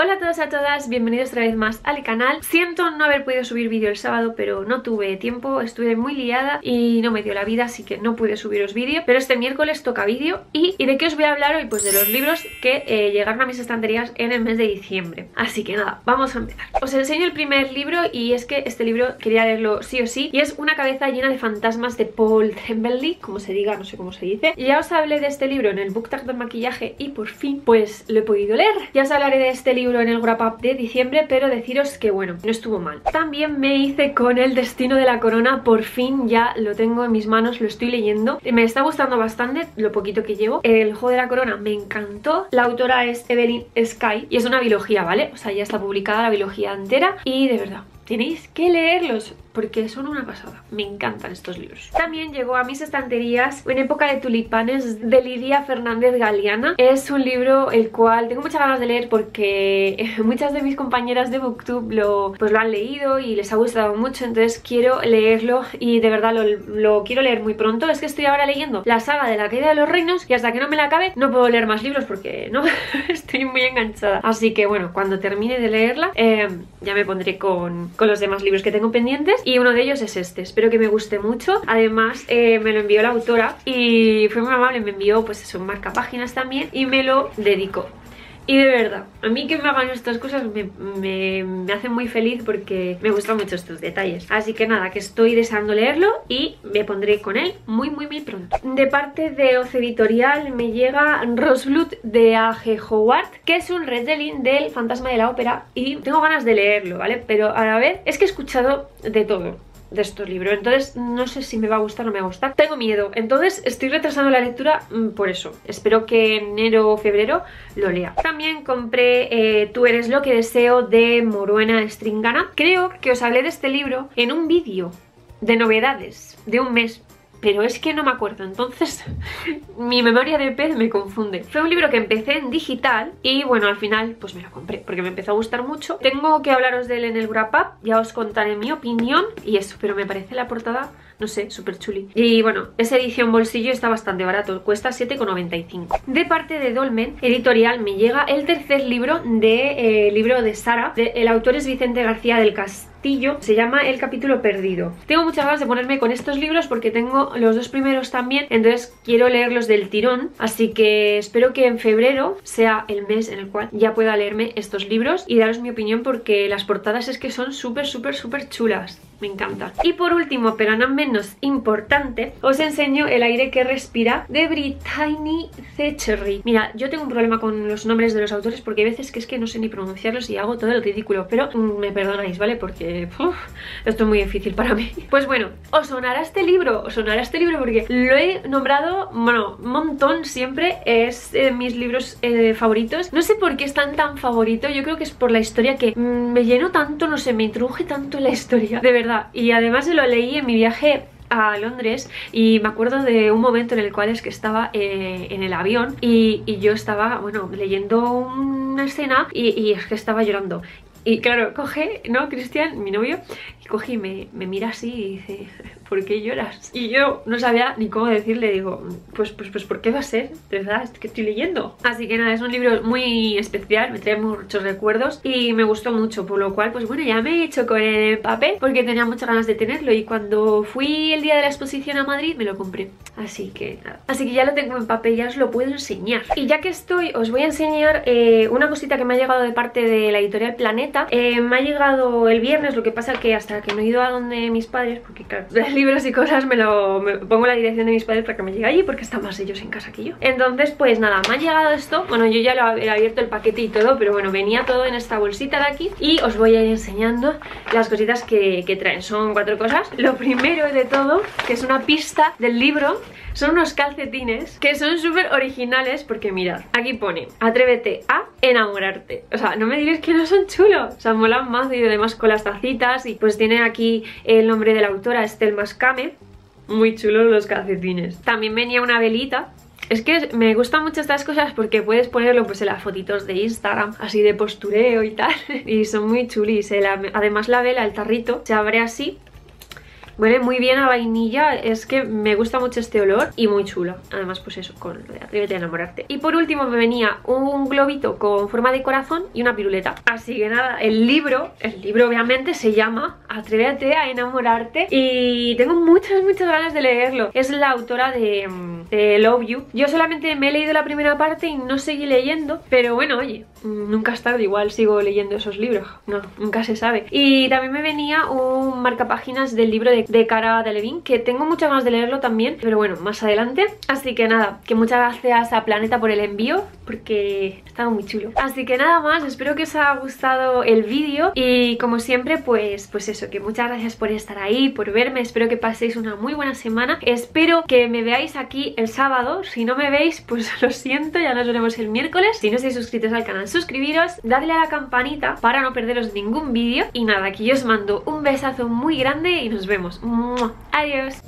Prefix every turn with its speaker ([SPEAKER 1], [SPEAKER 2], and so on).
[SPEAKER 1] Hola a todos y a todas, bienvenidos otra vez más al canal. Siento no haber podido subir vídeo el sábado, pero no tuve tiempo, estuve muy liada y no me dio la vida, así que no pude subiros vídeo. Pero este miércoles toca vídeo y, ¿y de qué os voy a hablar hoy? Pues de los libros que eh, llegaron a mis estanterías en el mes de diciembre. Así que nada, vamos a empezar. Os enseño el primer libro y es que este libro quería leerlo sí o sí Y es Una cabeza llena de fantasmas de Paul Tremblay, como se diga, no sé cómo se dice. Ya os hablé de este libro en el book tag del maquillaje y por fin pues lo he podido leer. Ya os hablaré de este libro en el wrap up de diciembre, pero deciros que bueno, no estuvo mal. También me hice con El Destino de la Corona, por fin ya lo tengo en mis manos, lo estoy leyendo. Me está gustando bastante lo poquito que llevo. El Juego de la Corona me encantó. La autora es Evelyn Sky y es una biología, ¿vale? O sea, ya está publicada la biología entera y de verdad, tenéis que leerlos porque son una pasada. Me encantan estos libros. También llegó a mis estanterías En época de tulipanes de Lidia Fernández Galeana. Es un libro el cual tengo muchas ganas de leer porque muchas de mis compañeras de Booktube lo, pues lo han leído y les ha gustado mucho, entonces quiero leerlo y de verdad lo, lo quiero leer muy pronto. Es que estoy ahora leyendo la saga de la caída de los reinos y hasta que no me la acabe no puedo leer más libros porque no estoy muy enganchada. Así que bueno, cuando termine de leerla eh, ya me pondré con, con los demás libros que tengo pendientes y uno de ellos es este, espero que me guste mucho. Además eh, me lo envió la autora y fue muy amable, me envió pues eso, marca páginas también y me lo dedicó y de verdad, a mí que me hagan estas cosas me, me, hace muy feliz porque me gustan mucho estos detalles. Así que nada, que estoy deseando leerlo y me pondré con él muy muy muy pronto. De parte de Oce Editorial me llega Roseblood de A.G. Howard, que es un retelling del Fantasma de la Ópera y tengo ganas de leerlo, ¿vale? Pero a la vez es que he escuchado de todo de estos libros. Entonces no sé si me va a gustar o no me va a gustar. Tengo miedo, entonces estoy retrasando la lectura mm, por eso. Espero que en enero o febrero lo lea. También compré eh, Tú eres lo que deseo de Moruena Stringana. Creo que os hablé de este libro en un vídeo de novedades de un mes pero es que no me acuerdo, entonces mi memoria de pez me confunde. Fue un libro que empecé en digital y bueno, al final pues me lo compré porque me empezó a gustar mucho. Tengo que hablaros de él en el wrap up, ya os contaré mi opinión y eso, pero me parece la portada no sé, súper chuli. Y bueno, esa edición bolsillo está bastante barato, cuesta 7,95. De parte de Dolmen Editorial me llega el tercer libro de eh, libro de Sara. el autor es Vicente García del Castillo. Se llama El capítulo perdido. Tengo muchas ganas de ponerme con estos libros porque tengo los dos primeros también, entonces quiero leerlos del tirón. Así que espero que en febrero sea el mes en el cual ya pueda leerme estos libros y daros mi opinión porque las portadas es que son súper, súper, súper chulas me encanta. Y por último, pero no menos importante, os enseño El aire que respira de Brittany Zecherry. Mira, yo tengo un problema con los nombres de los autores porque hay veces que es que no sé ni pronunciarlos y hago todo el ridículo, pero mm, me perdonáis, ¿vale? Porque esto es muy difícil para mí. Pues bueno, os sonará este libro, os sonará este libro porque lo he nombrado, bueno, un montón siempre, es de mis libros eh, favoritos. No sé por qué es tan favorito, yo creo que es por la historia que mm, me lleno tanto, no sé, me introduje tanto en la historia, de verdad y además lo leí en mi viaje a Londres y me acuerdo de un momento en el cual es que estaba eh, en el avión y, yo estaba, bueno, leyendo una escena y, es que estaba llorando y claro, coge, ¿no? Cristian, mi novio, y coge y me, me mira así y dice, ¿por qué lloras? Y yo no sabía ni cómo decirle, digo, pues, pues, pues, ¿por qué va a ser? De verdad, es que estoy leyendo. Así que nada, es un libro muy especial, me trae muchos recuerdos y me gustó mucho, por lo cual, pues bueno, ya me he hecho con el papel porque tenía muchas ganas de tenerlo y cuando fui el día de la exposición a Madrid me lo compré. Así que nada, así que ya lo tengo en papel, ya os lo puedo enseñar. Y ya que estoy, os voy a enseñar eh, una cosita que me ha llegado de parte de la editorial Planeta eh, me ha llegado el viernes, lo que pasa que hasta que no he ido a donde mis padres, porque claro, libros y cosas me lo pongo la dirección de mis padres para que me llegue allí porque están más ellos en casa que yo. Entonces pues nada, me ha llegado esto, bueno yo ya lo he abierto el paquete y todo, pero bueno, venía todo en esta bolsita de aquí y os voy a ir enseñando las cositas que, que traen. Son cuatro cosas. Lo primero de todo, que es una pista del libro, son unos calcetines que son súper originales porque mirad, aquí pone Atrévete a enamorarte. O sea, no me diréis que no son chulos. O sea, molan más y además con las tacitas y pues tiene aquí el nombre de la autora, Estel Mascame. Muy chulos los calcetines. También venía una velita es que me gustan mucho estas cosas porque puedes ponerlo pues en las fotitos de Instagram, así de postureo y tal. Y son muy chulis. Además la vela, el tarrito, se abre así Huele muy bien a vainilla, es que me gusta mucho este olor y muy chulo. Además, pues eso, con lo de Atrévete a enamorarte. Y por último me venía un globito con forma de corazón y una piruleta. Así que nada, el libro, el libro obviamente se llama Atrévete a enamorarte y tengo muchas, muchas ganas de leerlo. Es la autora de, mm, de Love You. Yo solamente me he leído la primera parte y no seguí leyendo, pero bueno, oye, nunca es tarde, igual sigo leyendo esos libros. No, nunca se sabe. Y también me venía un marcapáginas del libro de, de Cara Delevingne, que tengo muchas ganas de leerlo también, pero bueno, más adelante. Así que nada, que muchas gracias a Planeta por el envío, porque estaba muy chulo. Así que nada más, espero que os haya gustado el vídeo y como siempre, pues, pues eso, que muchas gracias por estar ahí, por verme, espero que paséis una muy buena semana. Espero que me veáis aquí el sábado, si no me veis, pues lo siento, ya nos veremos el miércoles. Si no estáis suscritos al canal, suscribiros, dadle a la campanita para no perderos ningún vídeo. Y nada, aquí yo os mando un besazo muy grande y nos vemos. Adiós.